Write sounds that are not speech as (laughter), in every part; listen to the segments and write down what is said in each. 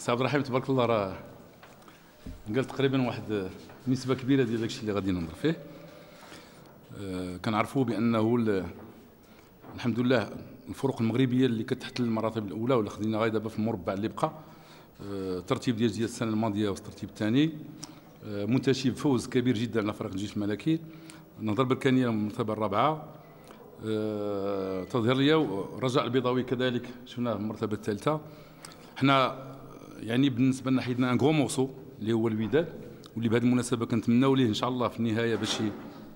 سي عبد الرحيم تبارك الله راه قال تقريبا واحد نسبة كبيرة ديال داكشي اللي غادي نهضر فيه. آه، كنعرفوا بأنه الحمد لله الفرق المغربية اللي كتحت المراتب الأولى ولا خدينا غايه دابا في المربع اللي بقى آه، الترتيب ديال ديال السنة الماضية والترتيب الثاني. آه، منتشي بفوز كبير جدا على فريق الجيش الملكي. النظر بالكانيه المرتبة الرابعة. تظهر لي رجاء البيضاوي كذلك شفناه المرتبة الثالثة. حنا يعني بالنسبة لنا حيدنا un gros morceau اللي هو الوداد واللي بهذه المناسبة كنتمناو ليه إن شاء الله في النهاية باش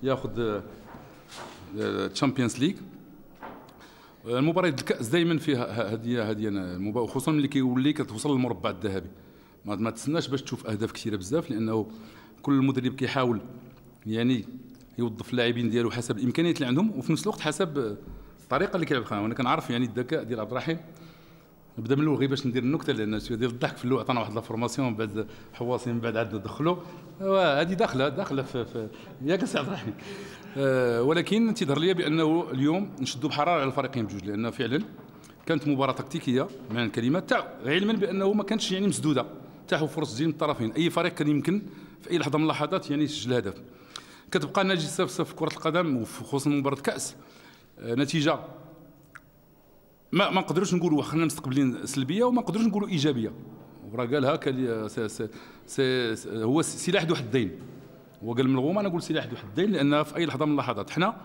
ياخذ ال Champions League المباراة الكأس دائما فيها هذه هذه خصوصا ملي كيولي كتوصل للمربع الذهبي. ما, تسناش باش تشوف أهداف كثيرة بزاف لأنه كل مدرب كيحاول يعني يوظف اللاعبين ديالو حسب الامكانيات اللي عندهم وفي نفس الوقت حسب الطريقة اللي كيلعب بها وأنا كنعرف يعني الذكاء ديال عبد الرحيم نبدا من الأول باش ندير النكته لأن شوية ديال الضحك في الأول عطانا واحد la formation من بعد حواصي من بعد عندنا دخلوا هذه داخلة داخلة في, في ياك سي عبد الرحيم أه ولكن تيظهر لي بأنه اليوم نشدوا بحرارة على الفريقين بجوج لأن فعلا كانت مباراة تكتيكية معنى الكلمة تاع علما بأنه ما كانتش يعني مسدودة. تاحوا فرص جيد من الطرفين. أي فريق كان يمكن في أي لحظة من اللحظات يعني يسجل هدف. كتبقى النتيجة في كرة القدم وخصوصا مباراة كأس. أه نتيجة ما ما نقدروش نقولوا خلينا مستقبلين سلبية وما نقدروش نقولوا إيجابية. وراه قالها سي سي سي هو سلاح ذو حدين. هو قال ملغومة أنا نقول سلاح ذو حدين لأن في أي لحظة من اللحظات. حنا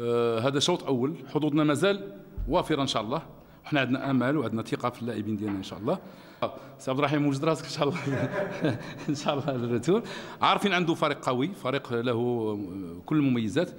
آه هذا شوط أول. حظوظنا مازال وافرة إن شاء الله. وحنا عندنا امل وعندنا ثقة في اللاعبين ديالنا إن شاء الله. سي عبد الرحيم وجد راسك إن شاء الله. (laughs) إن شاء الله عارفين عنده فريق قوي فريق له كل المميزات.